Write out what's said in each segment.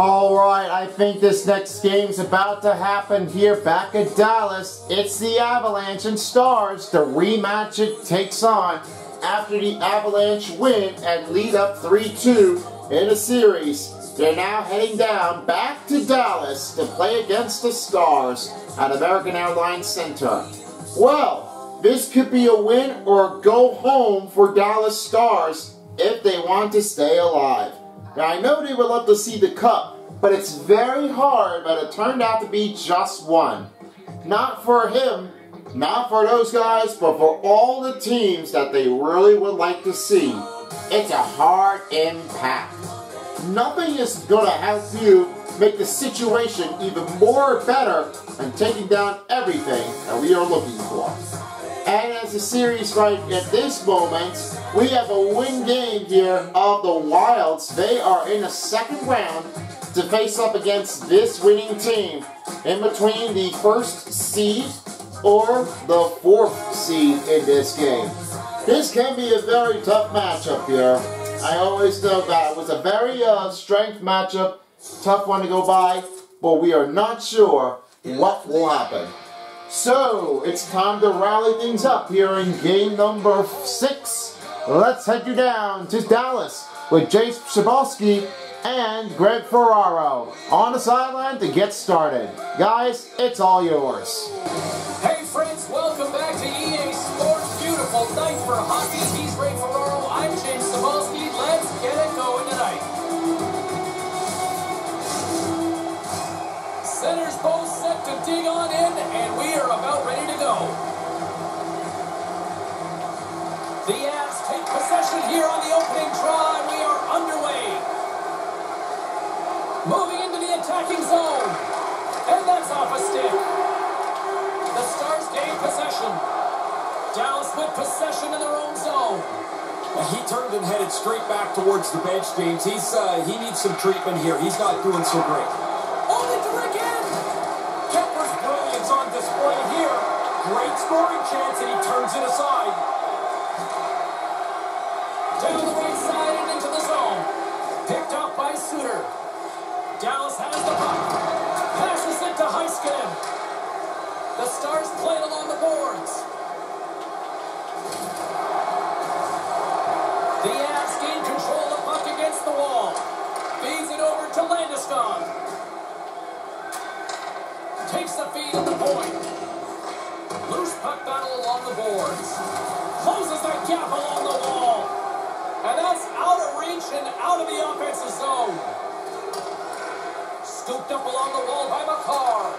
All right, I think this next game's about to happen here back at Dallas. It's the Avalanche and Stars. The rematch it takes on after the Avalanche win and lead up 3-2 in a series. They're now heading down back to Dallas to play against the Stars at American Airlines Center. Well, this could be a win or go home for Dallas Stars if they want to stay alive. Now, I know they would love to see the cup, but it's very hard, but it turned out to be just one. Not for him, not for those guys, but for all the teams that they really would like to see. It's a hard impact. Nothing is going to help you make the situation even more better and taking down everything that we are looking for. And as a series right at this moment, we have a win game here of the Wilds. They are in the second round to face up against this winning team in between the first seed or the fourth seed in this game. This can be a very tough matchup here. I always know that. It was a very uh, strength matchup, tough one to go by, but we are not sure what will happen. So, it's time to rally things up here in game number six. Let's head you down to Dallas with James Cybulski and Greg Ferraro on the sideline to get started. Guys, it's all yours. Hey dig on in, and we are about ready to go. The Avs take possession here on the opening draw, and we are underway. Moving into the attacking zone. And that's off a stick. The Stars gain possession. Dallas with possession in their own zone. He turned and headed straight back towards the bench, James. He's uh, he needs some treatment here. He's not doing so great. Only to Rick scoring chance, and he turns it aside. Down the right side and into the zone. Picked up by Suter. Dallas has the puck. Passes it to Heiskanen. The Stars play along the boards. The Avs gain control of the puck against the wall. Feeds it over to Landeskog. Takes the feed at the point. Puck battle along the boards. Closes that gap along the wall. And that's out of reach and out of the offensive zone. Scooped up along the wall by Makar.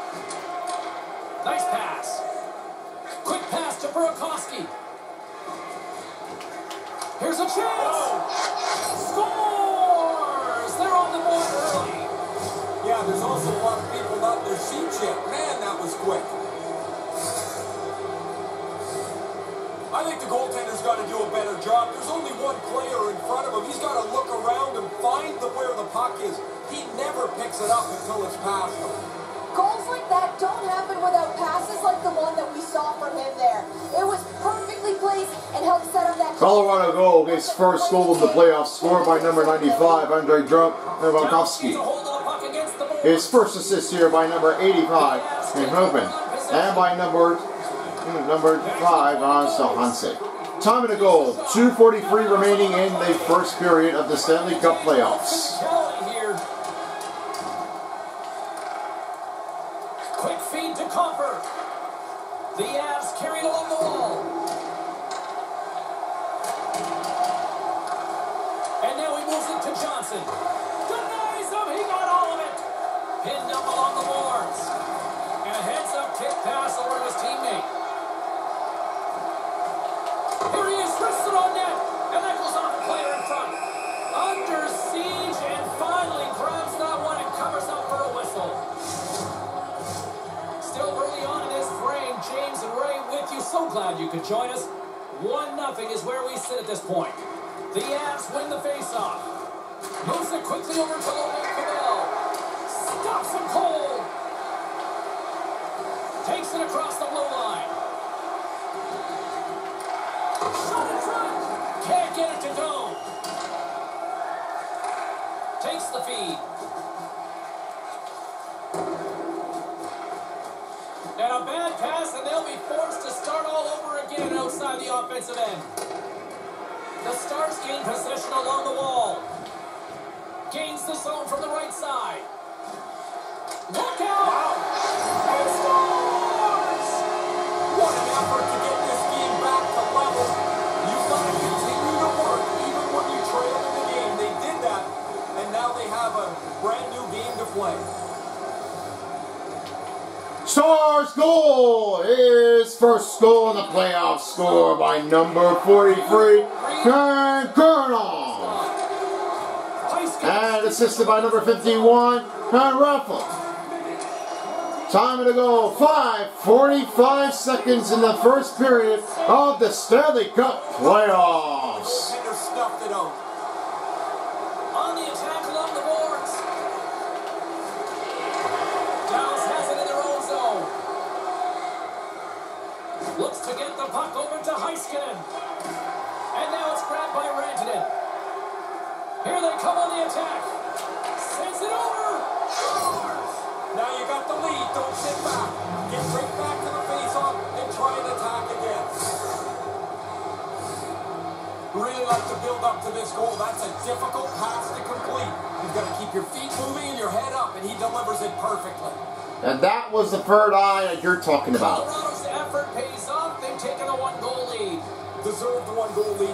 Nice pass. Quick pass to Burakovsky. Here's a chance. Scores! They're on the board early. Yeah, there's also a lot of people not in their seats. Man, that was quick. I think the goaltender's got to do a better job. There's only one player in front of him. He's got to look around and find the, where the puck is. He never picks it up until it's past him. Goals like that don't happen without passes like the one that we saw from him there. It was perfectly placed and helped set up that. Colorado goal, his first goal in the playoffs, scored by number 95, Andrei Burakovsky. His first assist here by number 85, Tim Hopen, and by number number 5, Ansel Hansen. Time of the goal, 2.43 remaining in the first period of the Stanley Cup playoffs. Quick feed to Copper. The Avs carried along the wall. And now he moves it to Johnson. Denies him. He got all of it. Pinned up along the boards. And a heads-up kick pass over to his teammate. So glad you could join us. 1-0 is where we sit at this point. The Avs win the faceoff. Moves it quickly over to Logan Cabell. Stops him cold. Takes it across the blue line. Shot in front. Can't get it to go. Takes the feed. And a bad pass, and they'll be forced to start outside the offensive end. The Stars gain possession along the wall. Gains the zone from the right side. Look out! And scores! What an effort to get this game back to level. You've got to continue to work even when you trail in the game. They did that, and now they have a brand new game to play. Stars goal! His first goal in the playoffs, score by number 43, Ken Colonel. And assisted by number 51, Ken Ruffle. Time to go, 5.45 seconds in the first period of the Stanley Cup playoffs. Puck over to Heiskanen. And now it's grabbed by Rantanen. Here they come on the attack. Sends it over. Scores! Now you got the lead. Don't sit back. Get right back to the face-off and try and attack again. Really like to build up to this goal. That's a difficult pass to complete. You've got to keep your feet moving and your head up, and he delivers it perfectly. And that was the third eye that you're talking about.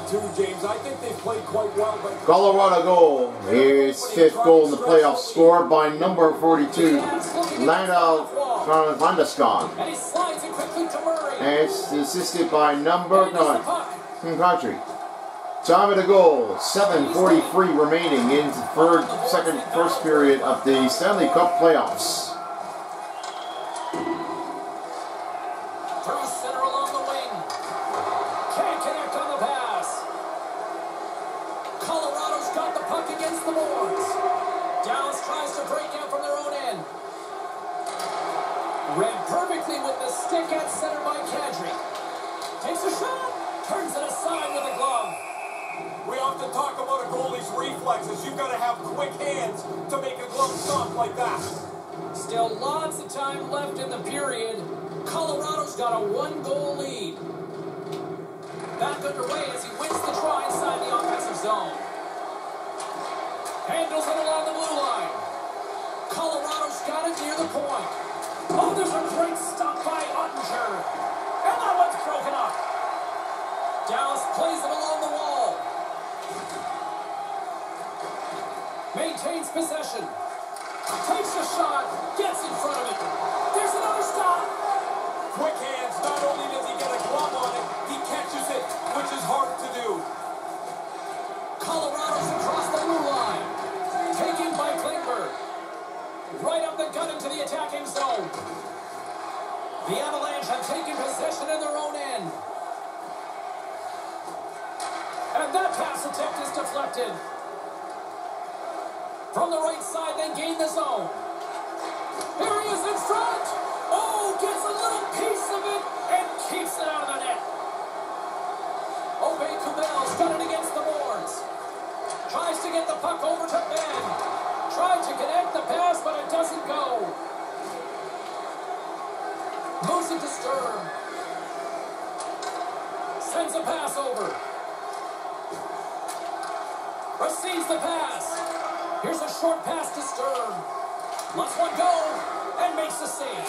Too, James. I think they've played quite well, but Colorado goal. His fifth goal in the playoffs, scored by number 42, Lando Landeskog. And he slides it quickly to Murray. And it's assisted by number And he the nine, puck. Country. Time of the goal, 7.43 remaining in the third, second, first period of the Stanley Cup playoffs. Side, they gain the zone. Here he is in front. Oh, gets a little piece of it and keeps it out of the net. Obey Kubel's got it against the boards. Tries to get the puck over to Benn. Tried to connect the pass, but it doesn't go. Moves it to Sturm. Sends a pass over. Receives the pass. Here's a short pass to Sturm. Lets one go and makes the save.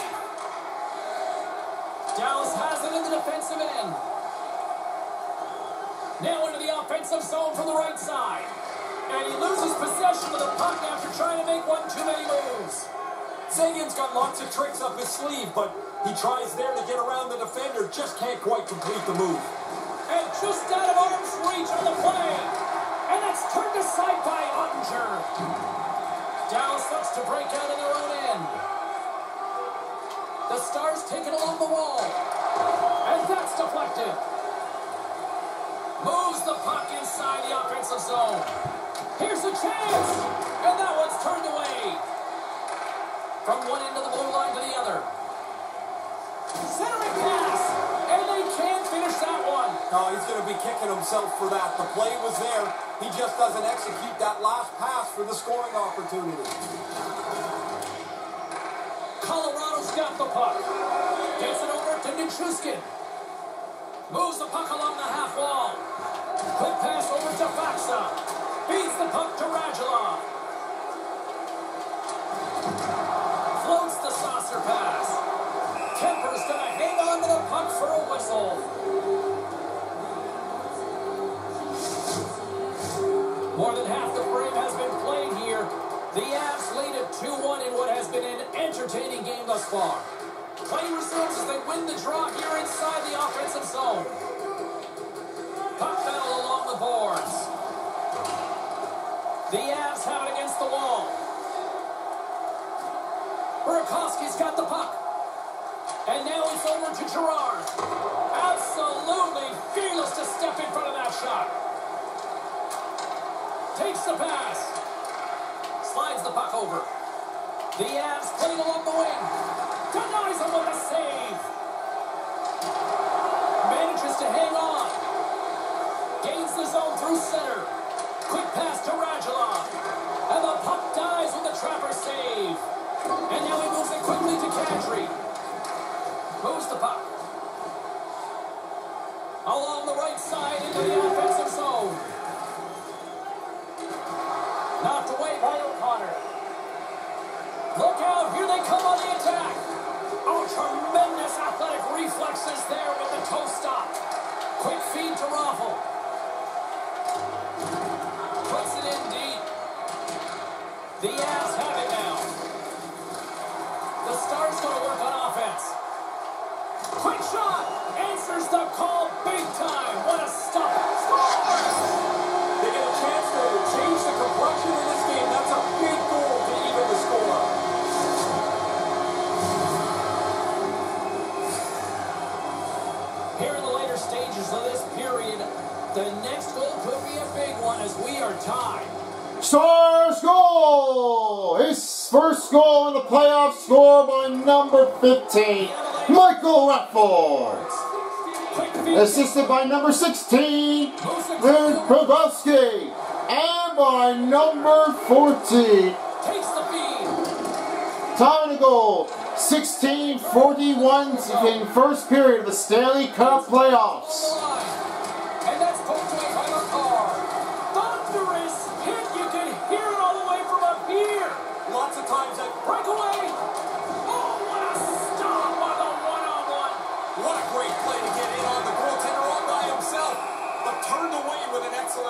Dallas has it in the defensive end. Now into the offensive zone from the right side. And he loses possession of the puck after trying to make one too many moves. Seguin's got lots of tricks up his sleeve, but he tries there to get around the defender, just can't quite complete the move. And just out of arm's reach on the play. That's turned aside by Oettinger. Dallas looks to break out in their own end. The Stars take it along the wall. And that's deflected. Moves the puck inside the offensive zone. Here's a chance. And that one's turned away. From one end of the blue line to the other. Centering pass. And they can't finish that one. No, he's going to be kicking himself for that. The play was there. He just doesn't execute that last pass for the scoring opportunity. Colorado's got the puck. Gets it over to Nichushkin. Moves the puck along the half wall. Quick pass over to Faksa. Beats the puck to Radulov. Floats the saucer pass. Kuemper's gonna hang on to the puck for a whistle. More than half the frame has been played here. The Avs lead at 2-1 in what has been an entertaining game thus far. Play resumes as they win the draw here inside the offensive zone. Puck battle along the boards. The Avs have it against the wall. Burakovsky's got the puck. And now it's over to Girard. Absolutely fearless to step in front of that shot. Takes the pass. Slides the puck over. The Avs playing along the wing. Denies him with a save. Manages to hang on. Gains the zone through center. Quick pass to Radulov. And the puck dies with the trapper save. And now he moves it quickly to Kadri. Moves the puck. Along the right side into the offensive zone. Reflexes there with the toe stop. Quick feed to Raffl. Puts it in deep. The Avs have it now. The Stars going to work on offense. Quick shot! Answers the call big time. The next goal could be a big one as we are tied. Stars goal! His first goal in the playoffs scored by number 15, Michael Rafford. Assisted by number 16, Vin Probowski. And by number 14, Takes the feed. Time to goal. 1641 in first period of the Stanley Cup playoffs.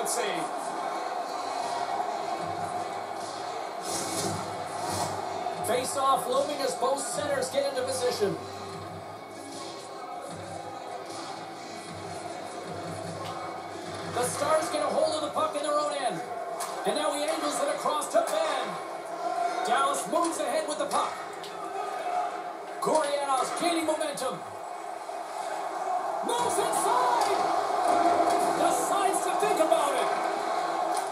Save. Face off looming as both centers get into position. The Stars get a hold of the puck in their own end. And now he angles it across to Benn. Dallas moves ahead with the puck. Gurianov's gaining momentum. Moves inside.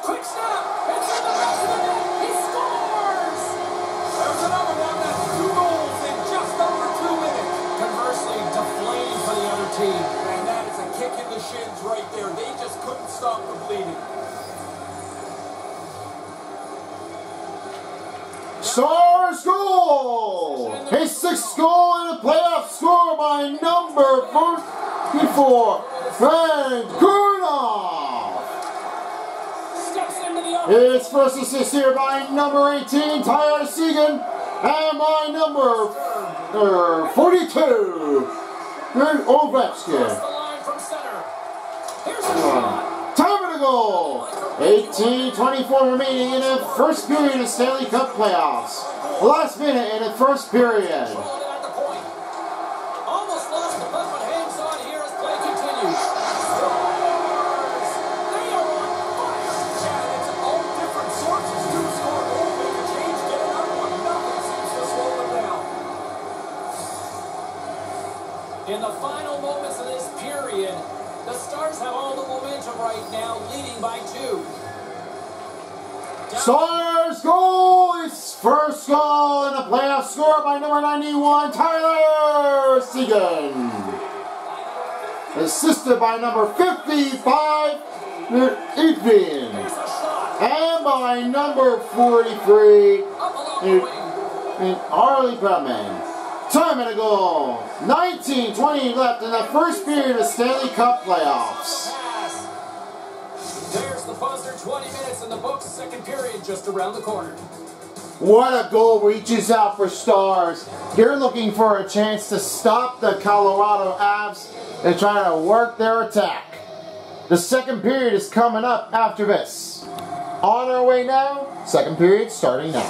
Quick snap. It's in the back of the net. He scores. There's another one that's two goals in just under two minutes. Conversely, for the other team. And that is a kick in the shins right there. They just couldn't stop the bleeding. Stars goal! His sixth goal in the playoff score by number 44, Frank Kurnoff. Steps into the open. His first assist here by number 18, Tyler Seguin, and by number uh, 42, Greg Ovechkin. Here's. Time of the goal! 18-24 remaining in the first period of Stanley Cup playoffs. Last minute in the first period. Stars goal! His first goal in the playoffs scored by number 91, Tyler Seguin. Assisted by number 55, Adrian. Here's a shot. And by number 43, Up along and Harley Bowman. Time and a goal. 19-20 left in the first period of Stanley Cup playoffs. Second period just around the corner. What a goal reaches out for Stars. They're looking for a chance to stop the Colorado Avs and trying to work their attack. The second period is coming up after this. On our way now, second period starting now.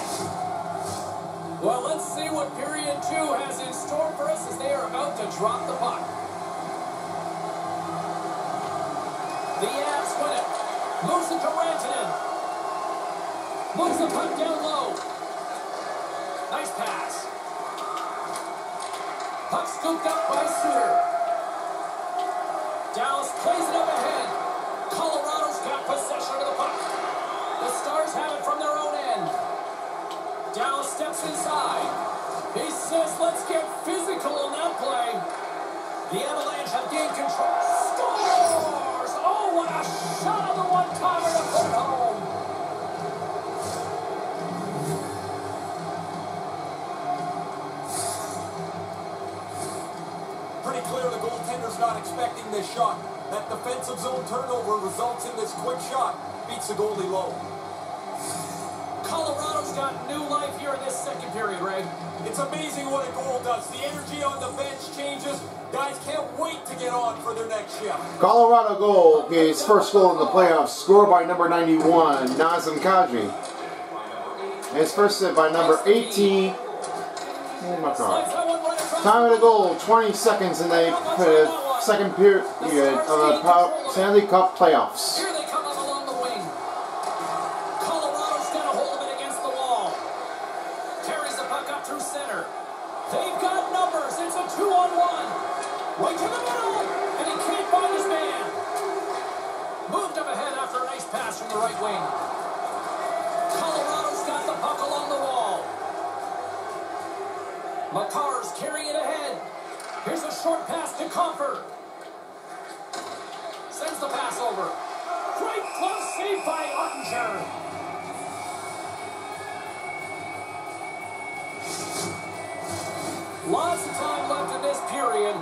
Well, let's see what period two has in store for us as they are about to drop the puck. The Avs win it. Moves it to Rantanen. Moves the puck down low. Nice pass. Puck scooped up by Suter. Dallas plays it up ahead. Colorado's got possession of the puck. The Stars have it from their own end. Dallas steps inside. He says, let's get physical on that play. The Avalanche have gained control. Scores! Oh, what a shot on the one-timer to put home. Expecting this shot. That defensive zone turnover results in this quick shot. Beats the goalie low. Colorado's got new life here in this second period, Ray. It's amazing what a goal does. The energy on the bench changes. Guys can't wait to get on for their next shift. Colorado goal his first goal in the playoffs, scored by number 91, Nazem Kadri. And his first set by number 18, oh my Slides God. that one right across Time of the goal, 20 seconds in the uh, second period of the uh, uh, Pow- Stanley Cup playoffs. Here they come along the wing. Colorado's got a hold of it against the wall. Carries the puck up through center. They've got numbers. It's a two-on-one. Right to the middle. And he can't find his man. Moved up ahead after a nice pass from the right wing. Colorado's got the puck along the wall. Makar's carrying it ahead. Here's a short pass to Compher. Sends the pass over. Great close save by Oettinger. Lots of time left in this period.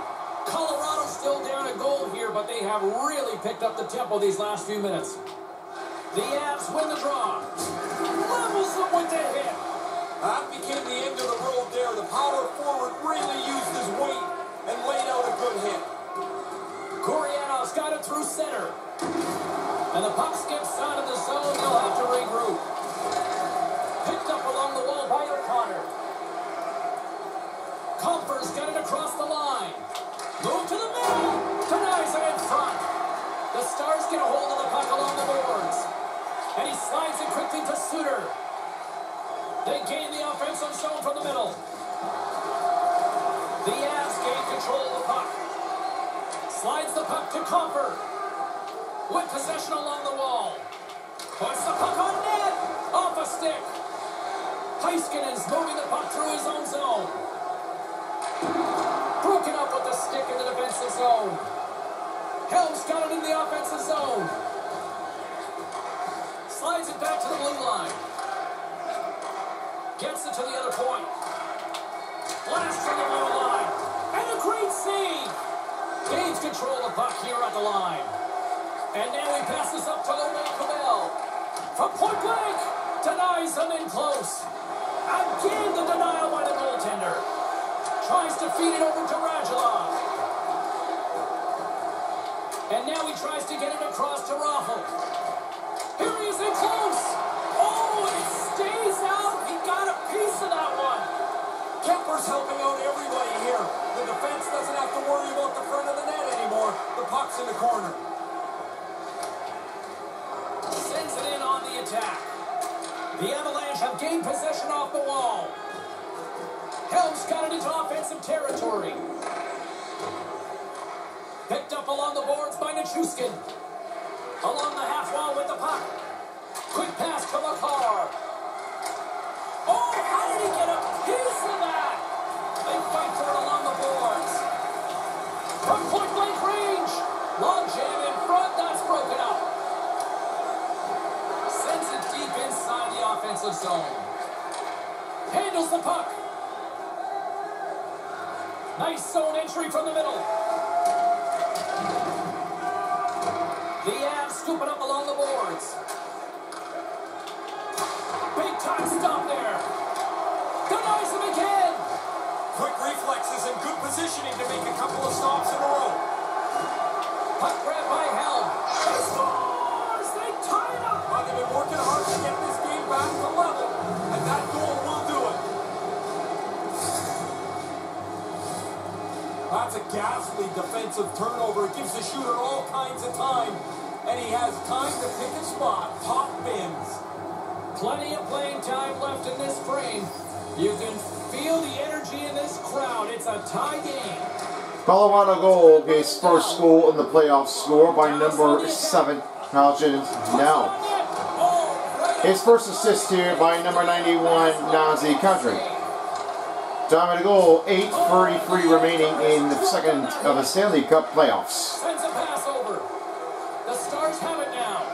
Colorado's still down a goal here, but they have really picked up the tempo these last few minutes. The Avs win the draw. Levels them with the hit. That became the end of the road there. The power forward really used his weight and laid out a good hit. Gurianov's got it through center. And the puck skips out of the zone. They'll have to regroup. Picked up along the wall by O'Connor. Compher's got it across the line. Move to the middle. Denies in front. The Stars get a hold of the puck along the boards. And he slides it quickly to Suter. They gain the offensive zone from the middle. The Avs gain control of the puck. Slides the puck to Compher. With possession along the wall. Puts the puck on net. Off a stick. Heiskanen's moving the puck through his own zone. Broken up with the stick in the defensive zone. Helms got it in the offensive zone. Slides it back to the blue line. Gets it to the other point. Blast from the blue line. And a great save. Gains control of puck here at the line. And now he passes up to Logan Cabell. From point blank. Denies him in close. Again the denial by the goaltender. Tries to feed it over to Radulov. And now he tries to get it across to Raffl. Here he is in close. Oh, it stays out. He got a piece of that one. Kuemper's helping out everybody here. The defense doesn't have to worry about the front of the net anymore. The puck's in the corner. Sends it in on the attack. The Avalanche have gained possession off the wall. Helms got it into offensive territory. Picked up along the boards by Nichushkin. Along the half wall with the puck. Quick pass to Makar. Long jam in front. That's broken up. Sends it deep inside the offensive zone. Handles the puck. Nice zone entry from the middle. The Avs scooping up along the boards. Big time stop there. Denies him again. Quick reflexes and good positioning to make a couple of stops in a row. They tie it up. They've been working hard to get this game back to level, and that goal will do it. That's a ghastly defensive turnover. It gives the shooter all kinds of time, and he has time to pick a spot. Pop bins. Plenty of playing time left in this frame. You can feel the energy in this crowd. It's a tie game. Colorado goal gets first goal in the playoffs score by number seven, Haljan Now. His first assist here by number 91, Nazem Kadri. Time the goal, 8.33 remaining in the second of the Stanley Cup playoffs. The Stars have it now.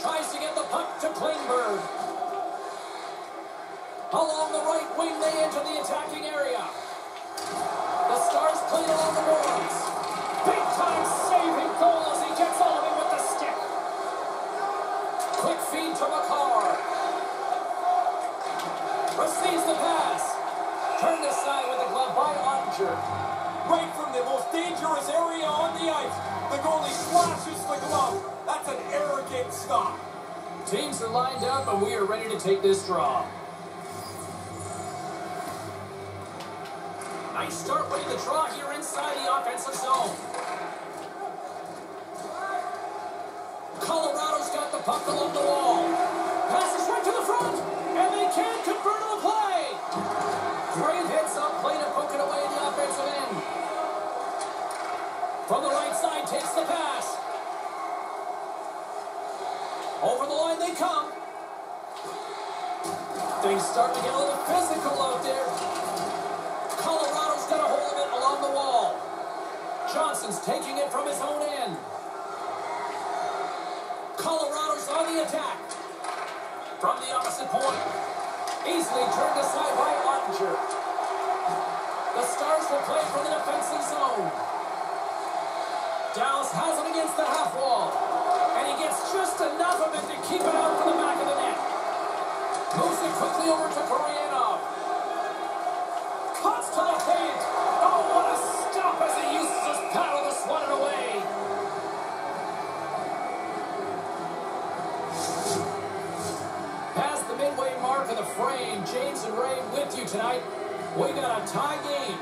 Tries to get the puck to Klingberg. Along the right wing, they enter the attacking Turned aside with the glove by Oettinger. Right from the most dangerous area on the ice. The goalie slashes the glove. That's an arrogant stop. Teams are lined up, and we are ready to take this draw. Nice start winning the draw here inside the offensive zone. Colorado's got the puck along the wall. The pass. Over the line they come. Things start to get a little physical out there. Colorado's got a hold of it along the wall. Johnson's taking it from his own end. Colorado's on the attack. From the opposite point. Easily turned aside by Oettinger. The Stars will play from the defensive zone. Dallas has it against the half wall. And he gets just enough of it to keep it out from the back of the net. Moves it quickly over to Gurianov. Cuts to the paint. Oh, what a stop as he uses his paddle to swat it away. Past the midway mark of the frame, James and Ray with you tonight. We got a tie game.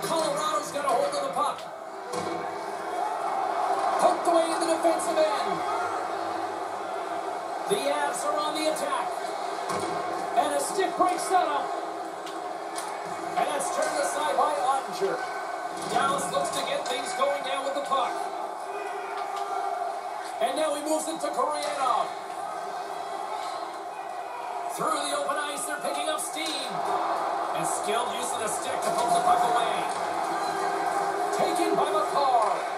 Colorado's got a hold of the puck. Defensive end. The Avs are on the attack. And a stick breaks that up. And that's turned aside by Oettinger. Dallas looks to get things going down with the puck. And now he moves it to Gurianov. Through the open ice, they're picking up steam. And skilled use of the stick to poke the puck away. Taken by Makar.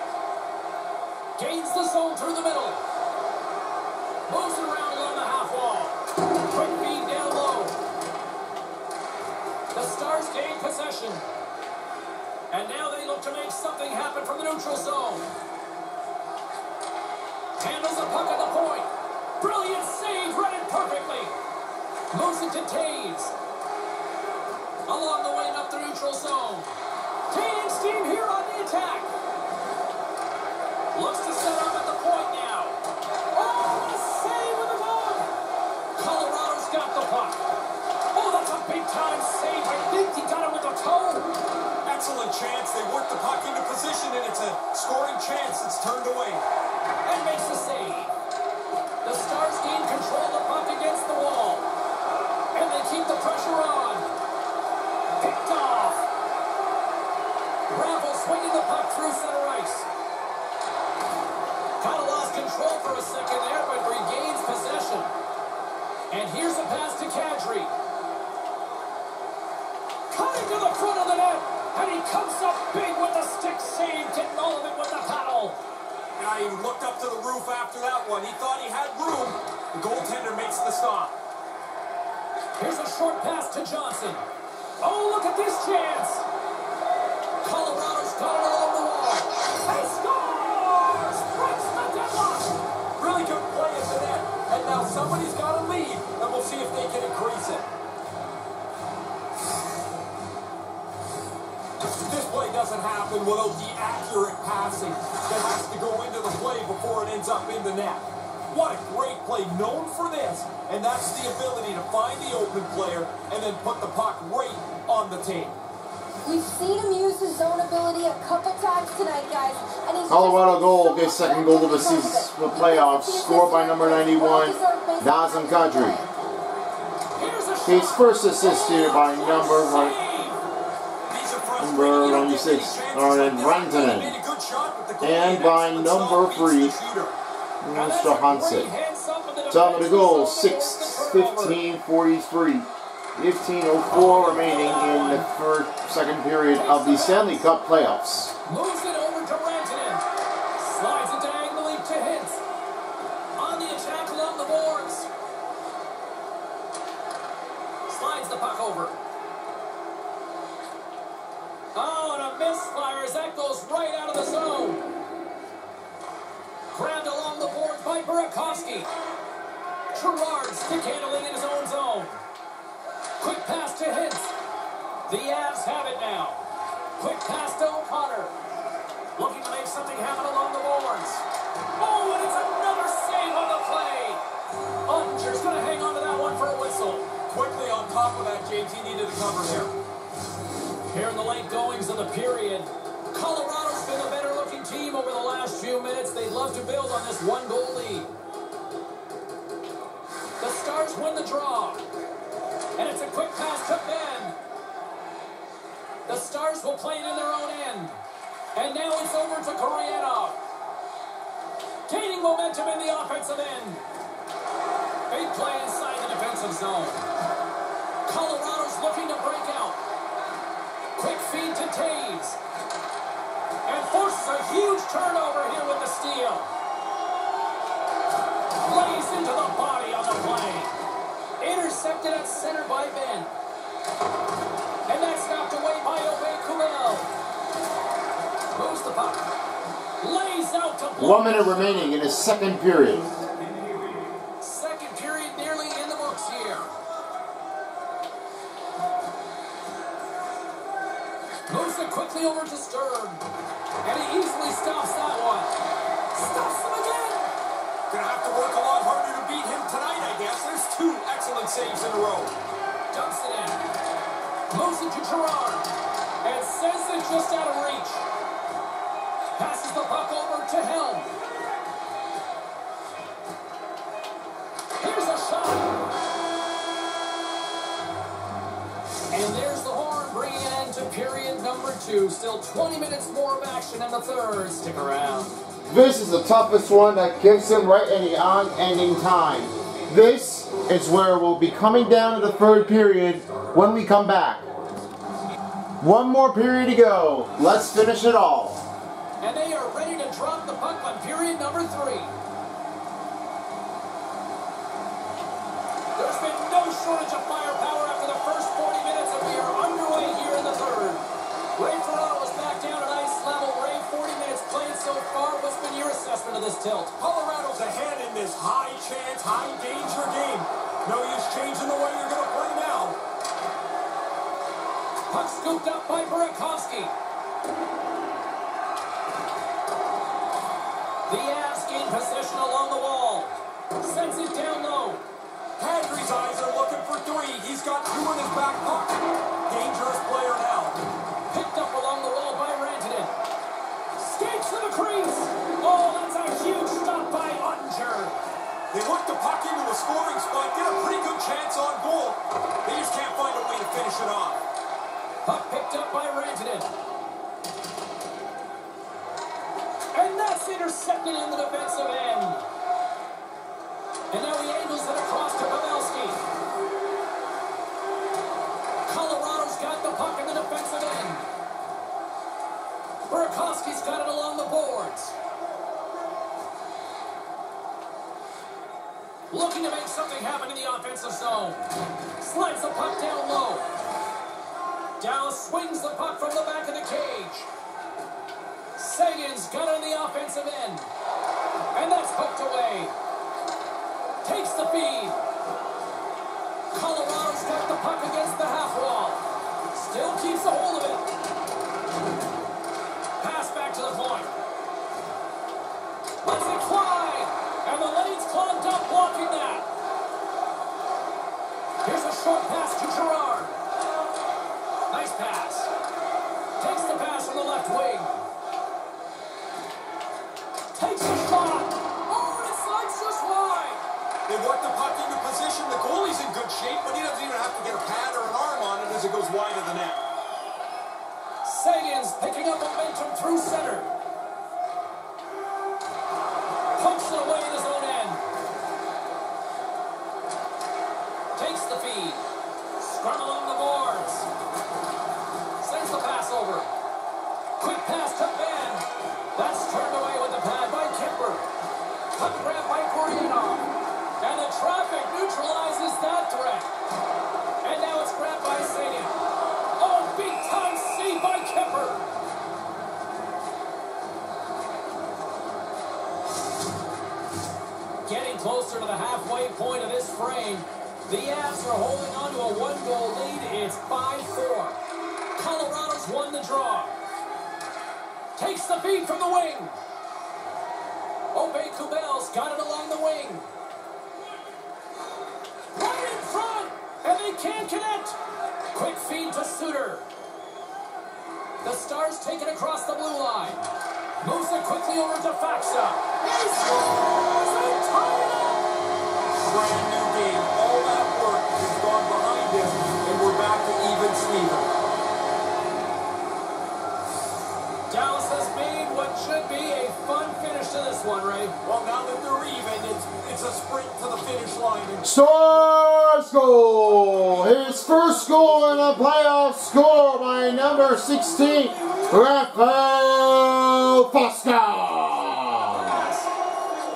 Gains the zone through the middle. Moves it around along the half wall. Quick feed down low. The Stars gain possession. And now they look to make something happen from the neutral zone. Handles the puck at the point. Brilliant save, read it perfectly. Moves it to Toews. Along the way and up the neutral zone. Gaining steam here on the attack. Time save. I think he got it with the toe. Excellent chance. They work the puck into position, and it's a scoring chance. It's turned away. And makes the save. The Stars gain control of the puck against the wall. And they keep the pressure on. Picked off. Raffl swinging the puck through center ice. Kind of lost control for a second there, but regains possession. And here's a pass to Kadri. The front of the net. And he comes up big with the stick save, getting all of it with the paddle. Now he looked up to the roof after that one. He thought he had room. The goaltender makes the stop. Here's a short pass to Johnson. Oh, look at this chance. Colorado's got it along the wall. He scores! Breaks the deadlock. Really good play at the net. And now somebody's got to lead, and we'll see if they can increase it. Play doesn't happen without the accurate passing that has to go into the play before it ends up in the net. What a great play, known for this, and that's the ability to find the open player and then put the puck right on the tape. We've seen him use his zone ability a couple times tonight, guys. And he's Colorado goal, so gets second goal of the season, most the playoffs, It's scored by number 91, well-deserved based Nazem Kadri. His first assist here by number one. Number You don't get 96, many chances Arlen. Rantanen. And by number three, beats the shooter. Now that's Mr. Hansen. Top of the goal, 6 to force the 15 43. 15.04 remaining in the first, second period of the Stanley Cup playoffs. By Burakovsky. Girard stick handling in his own zone. Quick pass to Hintz. The Avs have it now. Quick pass to O'Connor. Looking to make something happen along the boards. Oh, and it's another save on the play. Unger's going to hang on to that one for a whistle. Quickly on top of that, he needed to cover there. Here in the late goings of the period, Colorado's been the better team over the last few minutes. They'd love to build on this one goal lead. The Stars win the draw. And it's a quick pass to Benn. The Stars will play it in their own end. And now it's over to Gurianov. Gaining momentum in the offensive end. Big play inside the defensive zone. Colorado's looking to break out. Quick feed to Toews. And forces a huge turnover here with the steal. Plays into the body on the play. Intercepted at center by Benn. And that's knocked away by Obey Kumel. Moves the puck. Lays out to. One minute remaining in the second period. Toughest one that gives him right in the on-ending time. This is where we'll be coming down to the third period when we come back. One more period to go. Let's finish it all. Puck scooped up by Burakovsky. The Avs gain possession along the wall. Sends it down low. Kadri's eyes are looking for three. He's got two in his back pocket. Dangerous player now. Picked up along the wall by Rantanen. Skates to the crease. Oh, that's a huge stop by Unger. They work the puck into a scoring spot, get a pretty good chance on goal. They just can't find a way to finish it off. Picked up. And that's intercepted in the defensive end. And now he angles it across to Pavelski. Colorado's got the puck in the defensive end. Burakovsky's got it along the boards. Looking to make something happen in the offensive zone. Slides the puck down low. Dallas swings the puck from the back of the cage. Seguin's got on the offensive end. And that's hooked away. Takes the feed. Colorado's got the puck against the half wall. Still keeps a hold of it. Pass back to the point. Lets it fly. And the lane's clogged up blocking that. Here's a short pass to Girard. Nice pass. Takes the pass from the left wing. Takes a shot. Oh, and it slides just wide. They work the puck into position. The goalie's in good shape, but he doesn't even have to get a pad or an arm on it as it goes wide of the net. Seguin's picking up momentum through center. The halfway point of this frame. The Avs are holding on to a one-goal lead. It's 5-4. Colorado's won the draw. Takes the feed from the wing. Obey Kubel's got it along the wing. Right in front, and they can't connect. Quick feed to Suter. The Stars take it across the blue line. Moves it quickly over to Faksa. He scores! They tie it up! This one, Ray. Well, now that they're even, it's it's a sprint to the finish line. Stars goal! His first goal in the playoffs score by number 16, Rafael Fosca.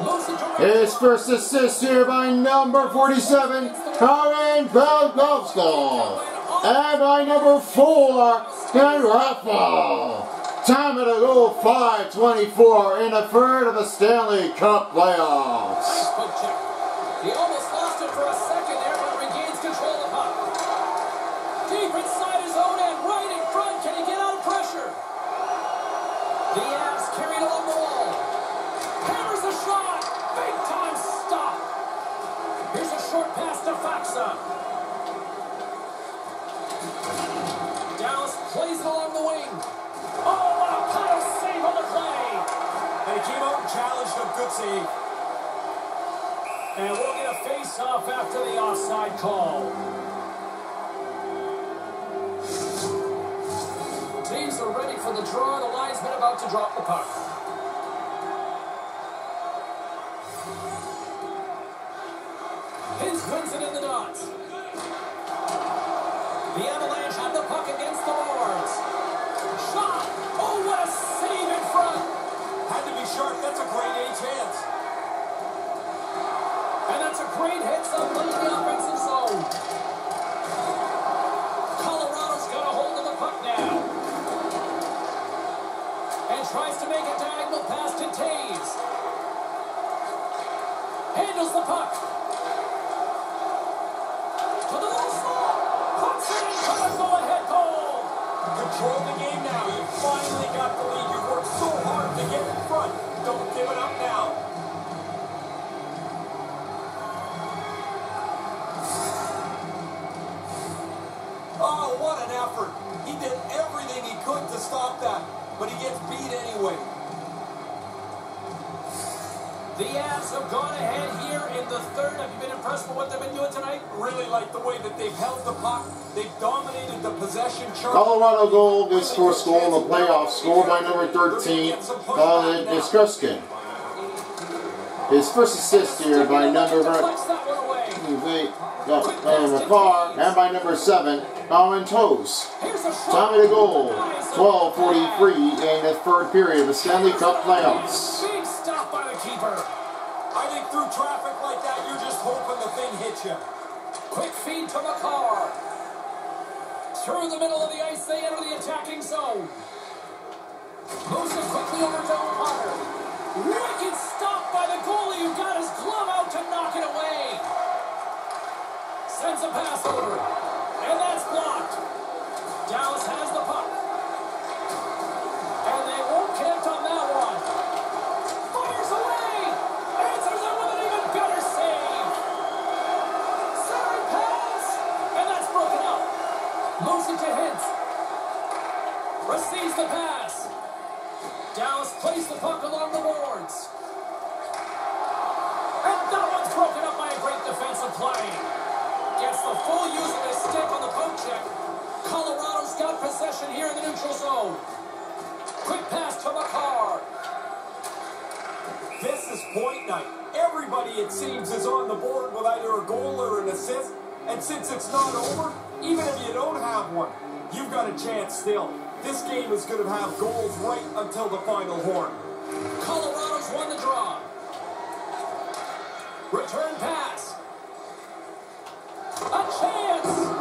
Moves it to His first assist here by number 47, Karen Belgovsko. And by number 4, Ken Rafa. Time the goal 524 in the third of the Stanley Cup playoffs. Get a face-off after the offside call. Teams are ready for the draw. The linesman about to drop the puck. Hintz wins it in the dots. The Avalanche have the puck against the boards. Shot! Oh, what a save in front! Had to be sharp. That's a great A chance. And that's a great hit somebody in the offensive zone. Colorado's got a hold of the puck now. And tries to make a diagonal pass to Toews. Handles the puck. To the low slot. Puts it in for the go-ahead goal. Control the game now. You finally got the lead. You worked so hard to get in front. Don't give it up now. But he gets beat anyway. The Avs have gone ahead here in the third. Have you been impressed with what they've been doing tonight? Really like the way that they've held the puck. They've dominated the possession chart. Colorado goal, his first goal in the playoffs, scored by number 13, Colin Nichushkin. His first assist here by number one away. number four, and by number 7, Colin Toews. Here's a shot. Time of the goal, 12.43 in the third period of the Stanley Cup playoffs. Big stop by the keeper. I think through traffic like that, you're just hoping the thing hits you. Quick feed to Makar. Through the middle of the ice, they enter the attacking zone. Moves it quickly over to O'Connor. Wicked stop by the goalie who got his glove out to knock it away. Sends a pass over. And that's blocked. Dallas has The pass. Dallas plays the puck along the boards. And that one's broken up by a great defensive play. Gets the full use of his stick on the poke check. Colorado's got possession here in the neutral zone. Quick pass to Makar. This is point night. Everybody, it seems, is on the board with either a goal or an assist. And since it's not over, even if you don't have one, you've got a chance still. This game is going to have goals right until the final horn. Colorado's won the draw. Return pass. A chance!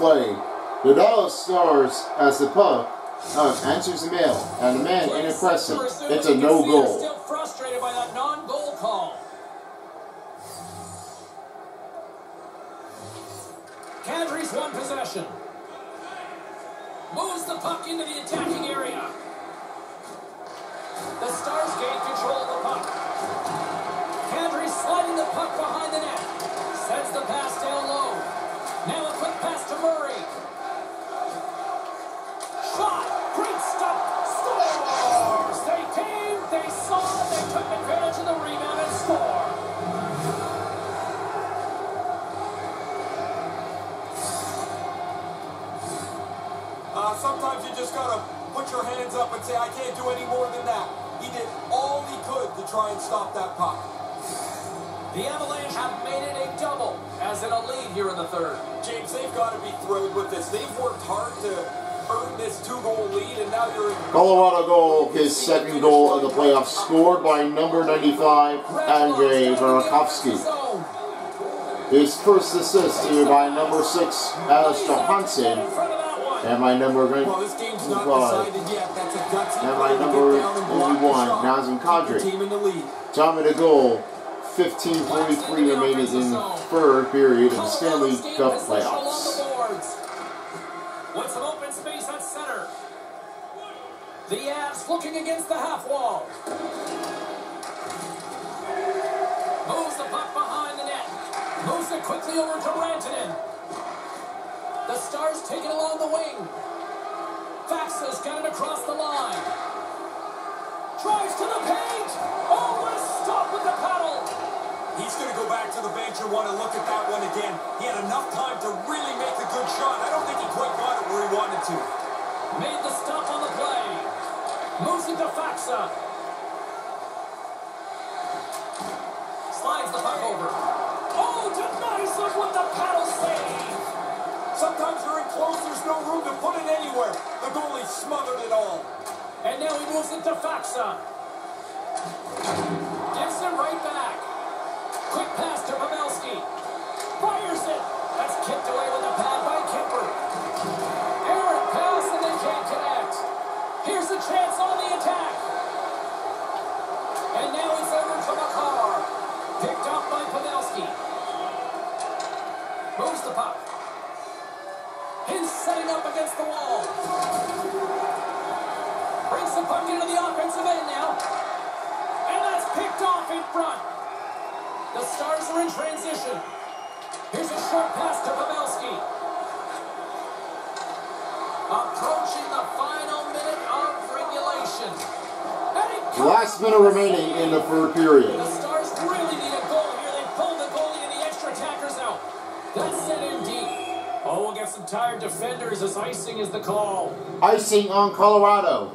Play, the Dallas Stars, as the puck, uh, answers the mail, and the man in the crescent, it's a no goal. Still frustrated by that non-goal call. Won possession. Moves the puck into the attacking area. The Stars gain control of the puck. Kadri sliding the puck behind the net. Sends the pass down low. The rebound and score. Uh, sometimes you just got to put your hands up and say, I can't do any more than that. He did all he could to try and stop that puck. The Avalanche have made it a double as in a lead here in the third. James, they've got to be thrilled with this. They've worked hard to this two-goal lead, and now you're Colorado goal, his second goal of the playoffs, scored by number 95, Andrei Burakovsky. His first assist here by number 6, Alistair Hansen, In front of that one. and my number Well, this game's not 25, decided yet. That's a gutsy And my number get down and block the 81, shot. Nazem Kadri. Put the Team in the. Time of the goal, 15.43 remaining in third period of the Stanley Cup playoffs. Looking against the half wall. Moves the puck behind the net. Moves it quickly over to Rantanen. The Stars take it along the wing. Faksa's got it across the line. Drives to the paint. Oh, what a stop with the paddle. He's going to go back to the bench and want to look at that one again. He had enough time to really make a good shot. I don't think he quite got it where he wanted to. Made the stop on the play. Moves into Faksa. Slides the puck over. Oh, denies Look what the paddle save. Sometimes you're in close, there's no room to put it anywhere. The goalie smothered it all. And now he moves into Faksa. Gives it right back. Quick pass to Pavelski. Fires it. That's kicked away against the wall. Brings the puck into the offensive end now. And that's picked off in front. The Stars are in transition. Here's a short pass to Pavelski. Approaching the final minute of regulation. Last minute remaining in the third period. Tired defenders as icing is the call. Icing on Colorado.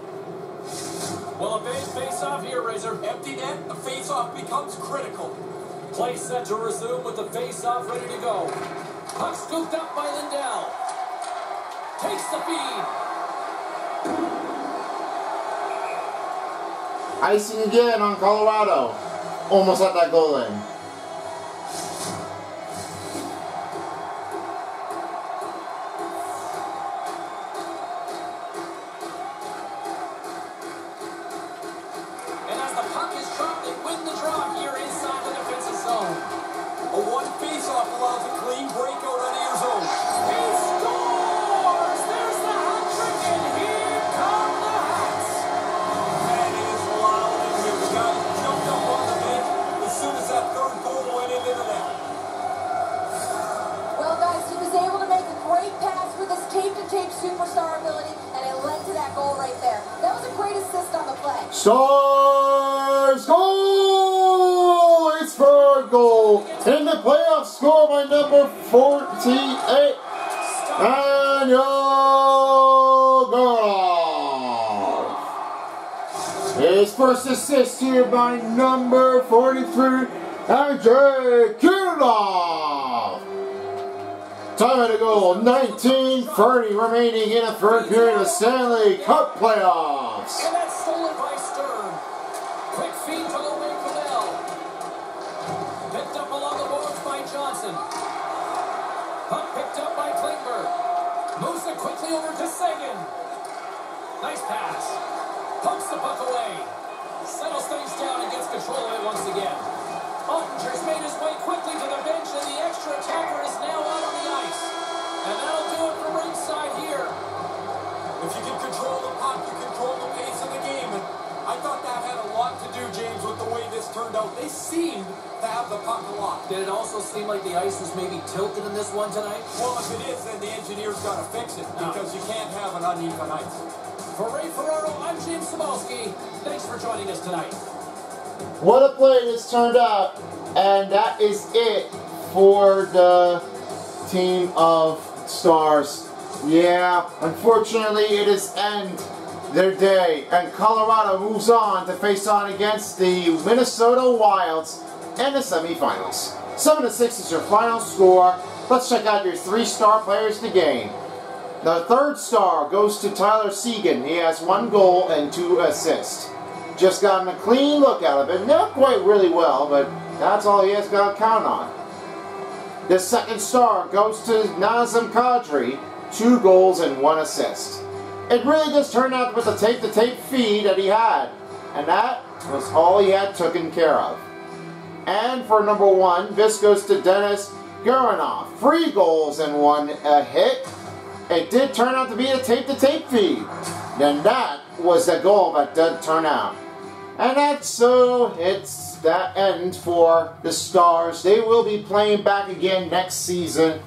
Well, a big face-off here, Razor. Empty net, the face-off becomes critical. Play set to resume with the face-off ready to go. Puck scooped up by Lindell. Takes the feed. Icing again on Colorado. Almost let that goal in. His first assist here by number 43, Andrei Kulov. Time to goal, 19.30 remaining in the third period of Stanley Cup playoffs. Quickly to the bench and the extra attacker is now out on the ice. And that'll do it for ringside here. If you can control the puck, you control the pace of the game. And I thought that had a lot to do, James, with the way this turned out. They seemed to have the puck a lot. Did it also seem like the ice was maybe tilted in this one tonight? Well, if it is, then the engineers got to fix it ah. because you can't have an uneven ice. For Ray Ferraro, I'm James Cybulski. Thanks for joining us tonight. What a play this turned out. And that is it for the team of stars. Yeah, unfortunately it is end their day. And Colorado moves on to face on against the Minnesota Wilds in the semifinals. 7 to 6 is your final score. Let's check out your three star players of the game. The third star goes to Tyler Seguin. He has one goal and two assists. Just gotten a clean look out of it. Not quite really well, but that's all he has got to count on. The second star goes to Nazem Kadri. Two goals and one assist. It really just turned out with the tape-to-tape feed that he had. And that was all he had taken care of. And for number one, this goes to Denis Gurianov. Three goals and one a hit. It did turn out to be a tape-to-tape feed. Then that was the goal that did turn out. And that's so it's that end for the Stars. They will be playing back again next season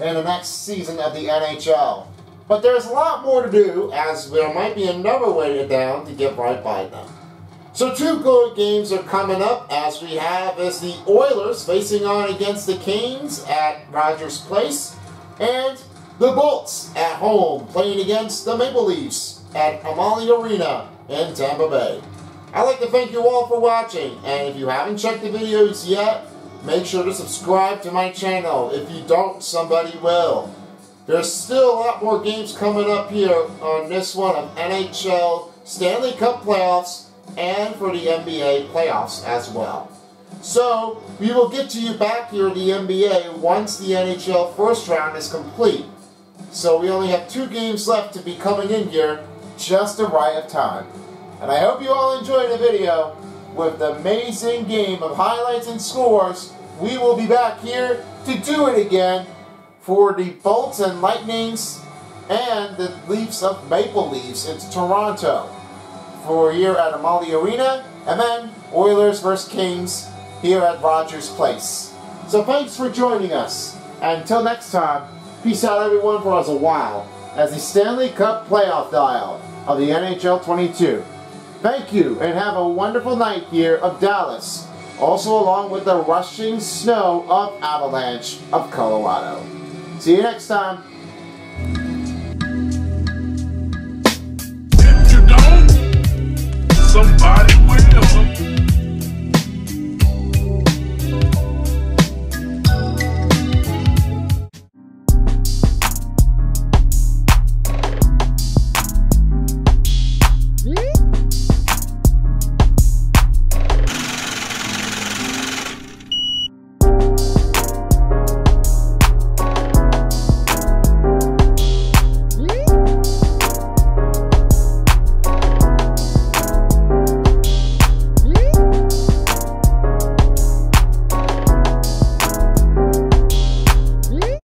in the next season of the NHL. But there's a lot more to do as there might be another way down to get right by them. So two good games are coming up as we have as the Oilers facing on against the Canes at Rogers Place and the Bolts at home playing against the Maple Leafs at Amalie Arena in Tampa Bay. I'd like to thank you all for watching and if you haven't checked the videos yet, make sure to subscribe to my channel. If you don't, somebody will. There's still a lot more games coming up here on this one of NHL Stanley Cup playoffs and for the NBA playoffs as well. So, we will get to you back here in the NBA once the NHL first round is complete. So we only have two games left to be coming in here, just a right of time. And I hope you all enjoyed the video. With the amazing game of highlights and scores, we will be back here to do it again for the Bolts and Lightnings and the Leafs of Maple Leafs in Toronto for here at Amalie Arena, and then Oilers versus Kings here at Rogers Place. So thanks for joining us. And until next time, peace out everyone for us a while as the Stanley Cup playoff dial of the NHL 22. Thank you, and have a wonderful night here of Dallas, also along with the rushing snow of Avalanche of Colorado. See you next time.